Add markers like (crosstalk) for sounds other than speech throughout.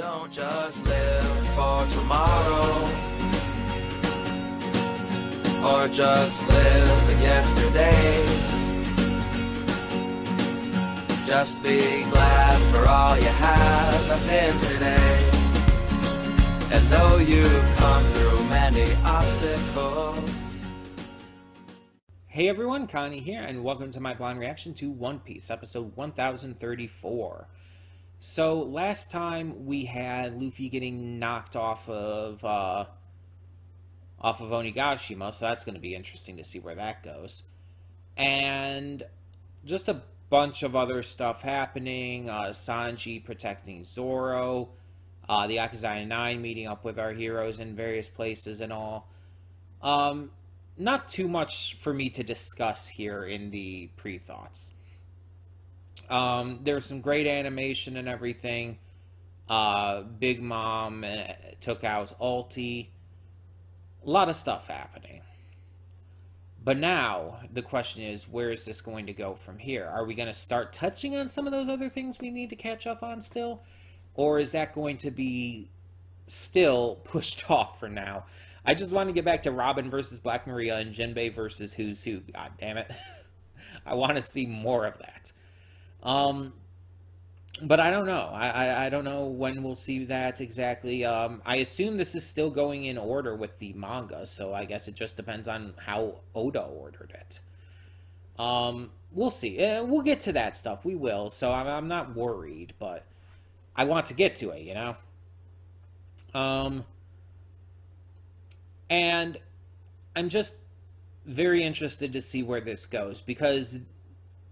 Don't just live for tomorrow. Or just live yesterday. Just be glad for all you have that's in today. And though you've come through many obstacles. Hey everyone, Connie here, and welcome to my blind reaction to One Piece, episode 1034. So, last time we had Luffy getting knocked off of, uh, off of Onigashima, so that's going to be interesting to see where that goes. And just a bunch of other stuff happening, uh, Sanji protecting Zoro, uh, the Akazaya 9 meeting up with our heroes in various places and all. Um, not too much for me to discuss here in the pre-thoughts. Um, there's some great animation and everything. Uh, Big Mom uh, took out Ulti. A lot of stuff happening. But now, the question is, where is this going to go from here? Are we going to start touching on some of those other things we need to catch up on still? Or is that going to be still (laughs) pushed off for now? I just want to get back to Robin versus Black Maria and Jinbei versus Who's Who. God damn it. (laughs) I want to see more of that. Um, but I don't know. I, I, I, don't know when we'll see that exactly. Um, I assume this is still going in order with the manga, so I guess it just depends on how Oda ordered it. Um, we'll see. Uh, we'll get to that stuff. We will. So I'm, I'm not worried, but I want to get to it, you know? Um, and I'm just very interested to see where this goes because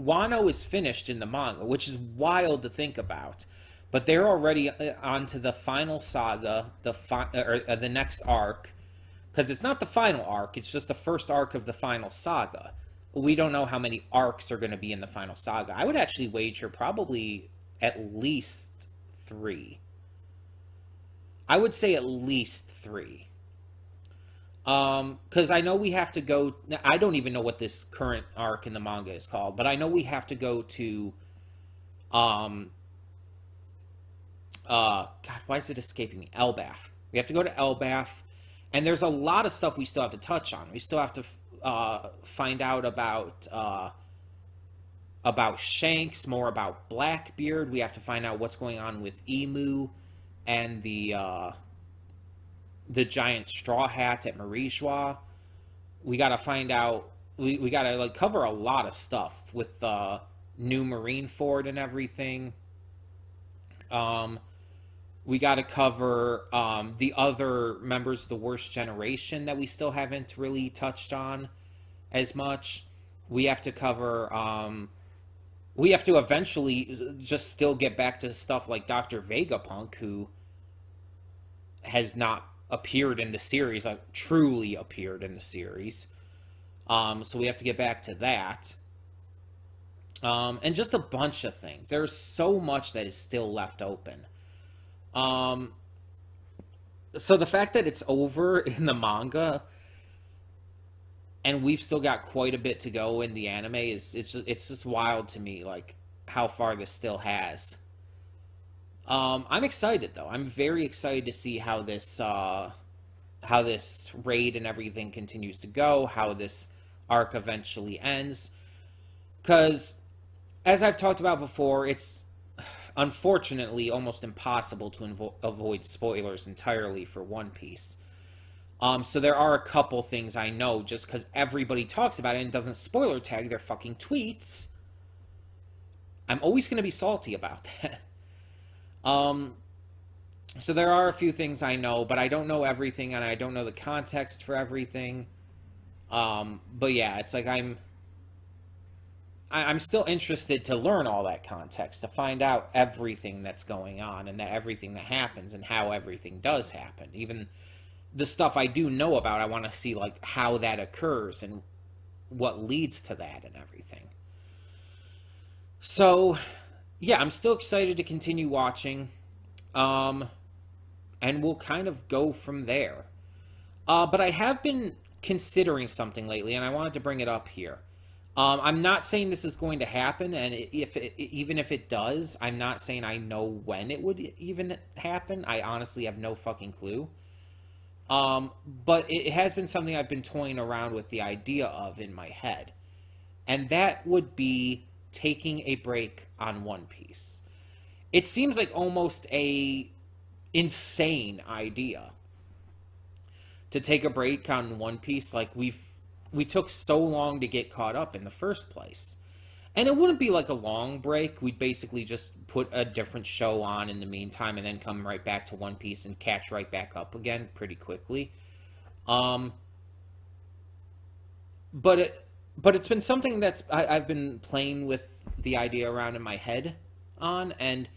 Wano is finished in the manga, which is wild to think about. But they're already uh, on to the final saga, the fi- or uh, the next arc, because it's not the final arc; it's just the first arc of the final saga. We don't know how many arcs are going to be in the final saga. I would actually wager probably at least three. I would say at least three. Um, because I know we have to go. I don't even know what this current arc in the manga is called, but I know we have to go to. Um. Uh, God, why is it escaping me? Elbaf. We have to go to Elbaf, and there's a lot of stuff we still have to touch on. We still have to uh, find out about uh, about Shanks, more about Blackbeard. We have to find out what's going on with Imu and the uh, the giant straw hat at Mary Geoise. We got to find out. We, we got to like cover a lot of stuff with uh, new Marineford and everything. Um, we got to cover um, the other members of the worst generation that we still haven't really touched on as much. We have to cover. Um, we have to eventually just still get back to stuff like Dr. Vegapunk, who has not appeared in the series, like truly appeared in the series. Um, so we have to get back to that. Um, and just a bunch of things. There's so much that is still left open. Um, so the fact that it's over (laughs) in the manga and we've still got quite a bit to go in the anime is it's just, it's just wild to me like how far this still has. Um, I'm excited though. I'm very excited to see how this uh, how this raid and everything continues to go, how this arc eventually ends. Because, as I've talked about before, it's unfortunately almost impossible to avoid spoilers entirely for One Piece. Um, so there are a couple things I know just because everybody talks about it and doesn't spoiler tag their fucking tweets. I'm always going to be salty about (laughs) that. Um, so there are a few things I know, but I don't know everything, and I don't know the context for everything. Um, but yeah, it's like I'm. I, I'm still interested to learn all that context, to find out everything that's going on, and that everything that happens, and how everything does happen. Even the stuff I do know about, I want to see like how that occurs and what leads to that and everything. So, yeah, I'm still excited to continue watching. Um, and we'll kind of go from there. Uh, but I have been considering something lately, and I wanted to bring it up here. Um, I'm not saying this is going to happen, and if it, even if it does, I'm not saying I know when it would even happen. I honestly have no fucking clue. Um, but it has been something I've been toying around with the idea of in my head, and that would be taking a break on One Piece. It seems like almost a insane idea to take a break on One Piece. Like we've we took so long to get caught up in the first place. And it wouldn't be like a long break. We'd basically just put a different show on in the meantime and then come right back to One Piece and catch right back up again pretty quickly. Um, but it, but it's been something that's I, I've been playing with the idea around in my head on, and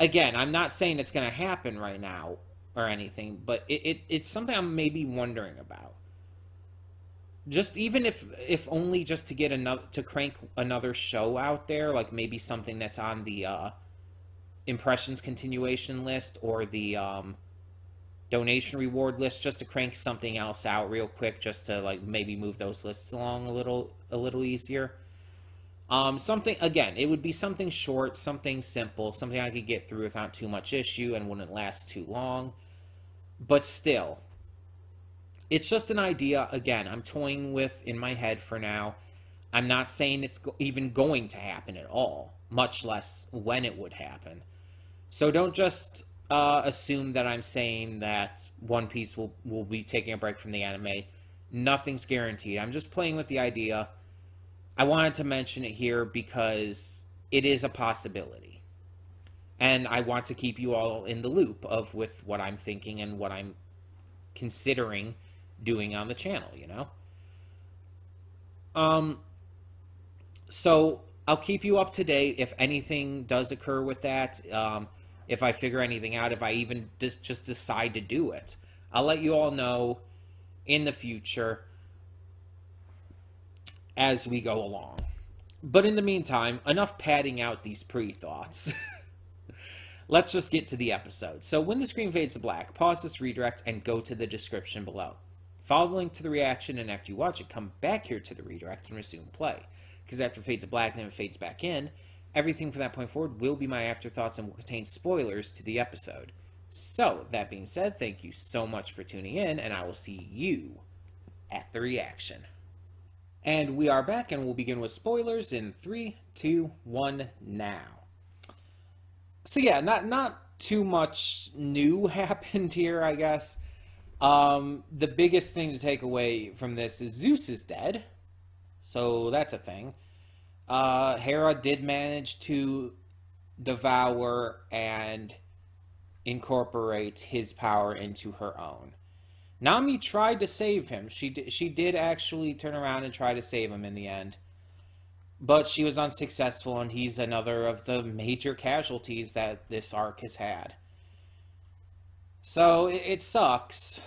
again, I'm not saying it's going to happen right now or anything, but it, it it's something I'm maybe wondering about. Just even if if only just to get another to crank another show out there like maybe something that's on the uh impressions continuation list or the um donation reward list just to crank something else out real quick just to like maybe move those lists along a little a little easier um something again it would be something short something simple something i could get through without too much issue and wouldn't last too long but still it's just an idea. Again, I'm toying with in my head for now. I'm not saying it's go- even going to happen at all, much less when it would happen. So don't just uh, assume that I'm saying that One Piece will, will be taking a break from the anime. Nothing's guaranteed. I'm just playing with the idea. I wanted to mention it here because it is a possibility. And I want to keep you all in the loop of with what I'm thinking and what I'm considering doing on the channel, you know? Um, so I'll keep you up to date if anything does occur with that. Um, if I figure anything out, if I even just just decide to do it, I'll let you all know in the future as we go along. But in the meantime, enough padding out these pre thoughts. (laughs) Let's just get to the episode. So when the screen fades to black, pause this redirect and go to the description below. Follow the link to the reaction, and after you watch it, come back here to the redirect and resume play. Because after it fades to black then it fades back in, everything from that point forward will be my afterthoughts and will contain spoilers to the episode. So, that being said, thank you so much for tuning in, and I will see you at the reaction. And we are back, and we'll begin with spoilers in three, two, one, now. So yeah, not not too much new (laughs) happened here, I guess. Um, the biggest thing to take away from this is Zeus is dead, so that's a thing. Uh, Hera did manage to devour and incorporate his power into her own. Nami tried to save him. She did, she did actually turn around and try to save him in the end. But she was unsuccessful, and he's another of the major casualties that this arc has had. So it, it sucks.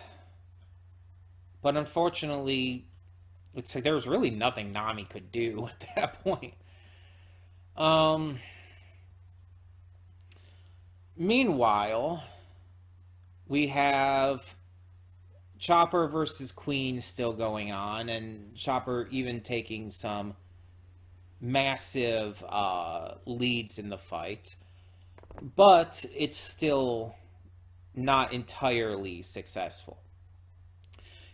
But unfortunately, it's like there was really nothing Nami could do (laughs) at that point. Um. Meanwhile, we have Chopper versus Queen still going on, and Chopper even taking some massive uh, leads in the fight. But it's still not entirely successful.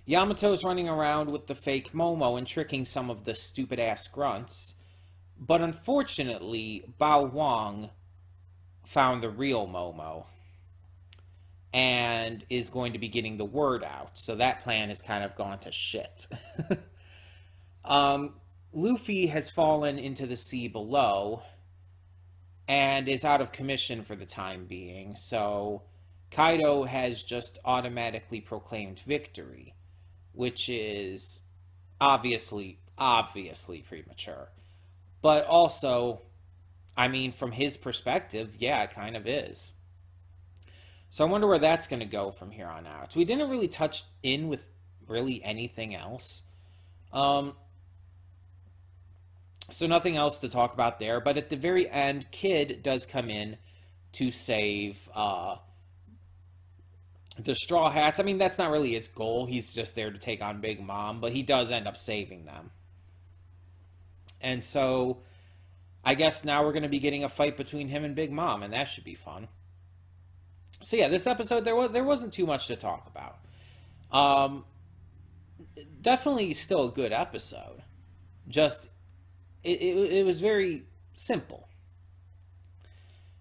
Yamato's running around with the fake Momo and tricking some of the stupid ass grunts. But unfortunately, Bao Huang found the real Momo and is going to be getting the word out. So that plan has kind of gone to shit. (laughs) um, Luffy has fallen into the sea below and is out of commission for the time being. So Kaido has just automatically proclaimed victory, which is obviously, obviously premature. But also, I mean, from his perspective, yeah, it kind of is. So I wonder where that's going to go from here on out. So we didn't really touch in with really anything else. Um, so nothing else to talk about there. But at the very end, Kid does come in to save uh, the Straw Hats, I mean, that's not really his goal. He's just there to take on Big Mom, but he does end up saving them. And so I guess now we're going to be getting a fight between him and Big Mom, and that should be fun. So yeah, this episode there was there wasn't too much to talk about. Um, definitely still a good episode. Just it, it, it was very simple.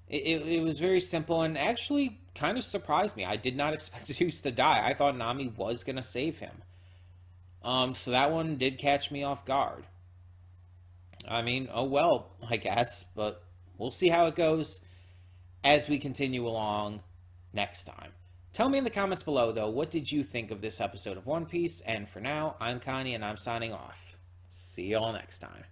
It, it, it was very simple and actually kind of surprised me. I did not (laughs) expect Zeus to die. I thought Nami was going to save him. Um, so that one did catch me off guard. I mean, oh well, I guess, but we'll see how it goes as we continue along next time. Tell me in the comments below, though, what did you think of this episode of One Piece? And for now, I'm Connie, and I'm signing off. See you all next time.